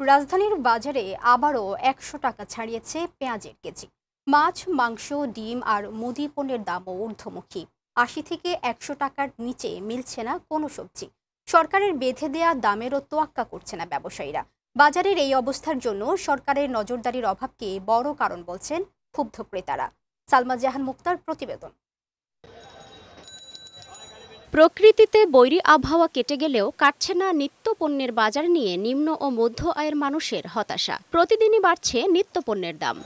রাজধানীর বাজারে আবারও একশো টাকা ছাড়িয়েছে পেঁয়াজের কেজি। মাছ, মাংস, ডিম আর মুদি পণ্যের দামও ঊর্ধ্বমুখী। আশি থেকে একশো টাকার নিচে মিলছে না কোনো সবজি। সরকারের বেঁধে দেয়া দামেরও তোয়াক্কা করছে না ব্যবসায়ীরা। বাজারের এই অবস্থার জন্য সরকারের নজরদারির অভাবকে বড় কারণ বলছেন ক্ষুব্ধ ক্রেতারা। সালমা জাহান মুক্তার প্রতিবেদন। প্রকৃতিতে বৈরী আবহাওয়া কেটে গেলেও কাটছে না নিত্য পণ্যের বাজার নিয়ে নিম্ন ও মধ্য আয়ের মানুষের হতাশা। প্রতিদিনই বাড়ছে নিত্য পণ্যের দাম।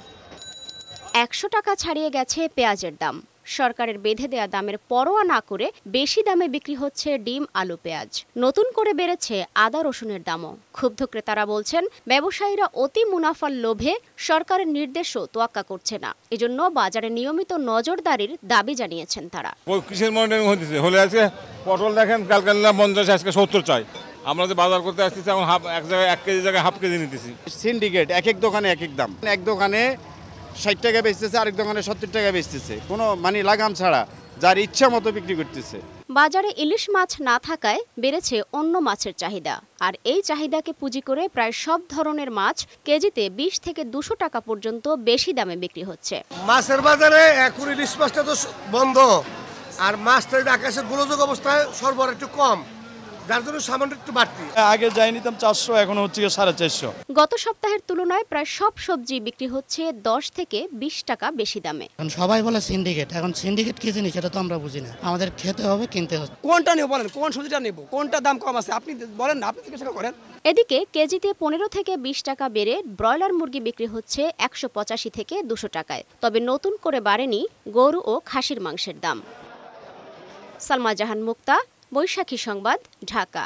একশো টাকা ছাড়িয়ে গেছে পেঁয়াজের দাম। সরকারের বেঁধে দেয়া দামের পরোয়া না করে বেশি দামে বিক্রি হচ্ছে ডিম আলু পেঁয়াজ। নতুন করে বেড়েছে আদা রসুনের দামও। ক্ষুব্ধ ক্রেতারা বলছেন ব্যবসায়ীরা অতি মুনাফার লোভে সরকারের নির্দেশও তোয়াক্কা করছে না। এজন্য বাজারে নিয়মিত নজরদারির দাবি জানিয়েছেন তারা। ওই কিসের মনিটরিং হতেছে। হলে আজকে পটল দেখেন কালকে নিলাম পঞ্চাশ আজকে সত্তর চাই। আমরা যে বাজার করতে আসতেছি এখন হাফ এক জায়গায় এক কেজি জায়গায় হাফ কেজি নিতেছি। সিন্ডিকেট এক এক দোকানে এক এক দাম। এক দোকানে ষাট টাকা বেচতেছে আরেক দোকানে সত্তর টাকা বেচতেছে। কোনো মানে লাগাম ছাড়া যার ইচ্ছা মতো বিক্রি করতেছে। বাজারে ইলিশ মাছ না থাকায় বেড়েছে অন্য মাছের চাহিদা। আর এই চাহিদাকে পুঁজি করে প্রায় সব ধরনের মাছ কেজিতে বিশ থেকে দুশো টাকা পর্যন্ত বেশি দামে বিক্রি হচ্ছে। মাছের বাজারে এখন ইলিশ মাছটা তো বন্ধ। আর মাছটা আকাশে গোলযোগ অবস্থায় সরবরাহ একটু কম। যার জন্য সামান্য একটু বাড়তি। আগে যাই নিতাম চারশো এখন হচ্ছে সাড়ে চারশো। গত সপ্তাহের তুলনায় প্রায় সব সবজি বিক্রি হচ্ছে দশ থেকে বিশ টাকা বেশি দামে। এখন সবাই বলে সিন্ডিকেট এখন সিন্ডিকেট কি জিনিস সেটা তো আমরা বুঝি না। আমাদের খেতে হবে কিনতে হচ্ছে কোনটা নেব বলেন? কোন সবজিটা নেব? কোনটা দাম কম আছে? আপনি বলেন না আপনি জিজ্ঞাসা করেন। এদিকে কেজিতে পনেরো থেকে বিশ টাকা বেড়ে ব্রয়লার মুরগি বিক্রি হচ্ছে একশো পঁচাশি থেকে দুশো টাকায়। তবে নতুন করে বাড়েনি গরু ও খাসির মাংসের দাম। সালমা জাহান মুক্তা বৈশাখী সংবাদ ঢাকা।